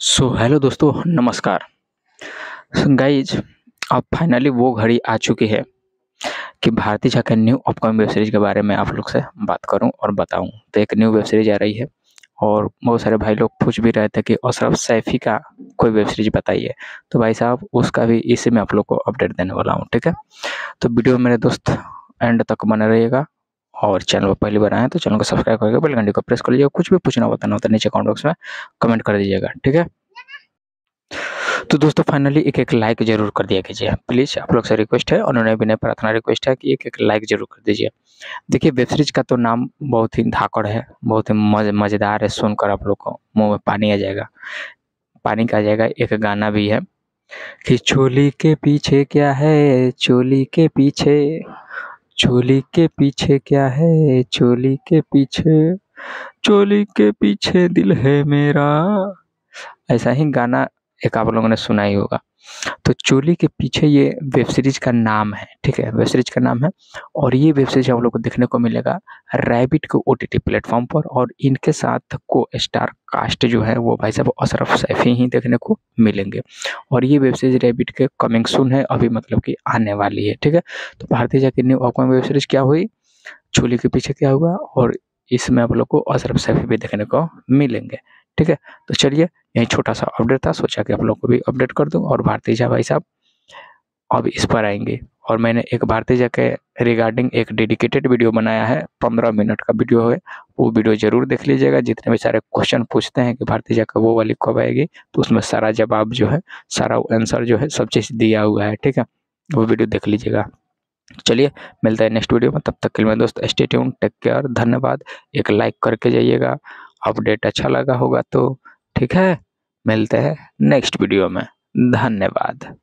So hello दोस्तों, नमस्कार। Guys अब फाइनली वो घड़ी आ चुकी है कि भारती झा के न्यू अपकमिंग वेब सीरीज़ के बारे में आप लोग से बात करूँ और बताऊँ। तो एक न्यू वेब सीरीज़ आ रही है और बहुत सारे भाई लोग पूछ भी रहे थे कि अशरफ सैफी का कोई वेब सीरीज़ बताइए। तो भाई साहब, उसका भी इसी में आप लोग को अपडेट देने वाला हूँ, ठीक है? तो वीडियो मेरे दोस्त एंड तक बने रहिएगा। और चैनल पर पहली बार आए तो चैनल को सब्सक्राइब करके बेल घंटी को प्रेस कर लीजिएगा कुछ भी पूछना बताना होता है नीचे कमेंट बॉक्स में कमेंट कर दीजिएगा, ठीक है? तो दोस्तों फाइनली एक एक लाइक ज़रूर कर दिया कीजिए। प्लीज़ आप लोग से रिक्वेस्ट है उन्होंने भी प्रार्थना रिक्वेस्ट है कि एक एक लाइक ज़रूर कर दीजिए। देखिए वेब सीरीज़ का तो नाम बहुत ही धाकड़ है, बहुत ही मज, मज़ेदार है, सुनकर आप लोग को मुँह में पानी आ जाएगा। पानी का आ जाएगा, एक गाना भी है कि चोली के पीछे क्या है, चोली के पीछे। चोली के पीछे क्या है? चोली के पीछे, चोली के पीछे दिल है मेरा। ऐसा ही गाना एक आप लोगों ने सुना ही होगा। तो चोली के पीछे ये वेब सीरीज़ का नाम है, ठीक है? वेब सीरीज़ का नाम है और ये वेब सीरीज़ आप लोग को देखने को मिलेगा रैबिट के ओ टी प्लेटफॉर्म पर और इनके साथ को स्टार कास्ट जो है वो भाई साहब अशरफ सैफी ही देखने को मिलेंगे। और ये वेब सीरीज़ रैबिट के कमिंग सुन है, अभी मतलब कि आने वाली है, ठीक है? तो भारतीय जाकर न्यू अपकमिंग वेब सीरीज़ क्या हुई? चोली के पीछे क्या हुआ? और इसमें आप लोग को अशरफ सैफी भी देखने को मिलेंगे, ठीक है? तो चलिए यही छोटा सा अपडेट था। सोचा कि आप लोग को भी अपडेट कर दूँ और भारतीय झा भाई साहब अब इस पर आएँगे। और मैंने एक भारतीय झा के रिगार्डिंग एक डेडिकेटेड वीडियो बनाया है। पंद्रह मिनट का वीडियो है। वो वीडियो ज़रूर देख लीजिएगा। जितने भी सारे क्वेश्चन पूछते हैं कि भारतीय झा का वो वाली कब आएगी तो उसमें सारा जवाब जो है, सारा आंसर जो है, सब चीज़ दिया हुआ है। ठीक है? वो वीडियो देख लीजिएगा। चलिए, मिलता है नेक्स्ट वीडियो में। तब तक के लिए दोस्त स्टे टेक केयर धन्यवाद। एक लाइक करके जाइएगा। अपडेट अच्छा लगा होगा तो ठीक है? मिलते हैं नेक्स्ट वीडियो में। धन्यवाद।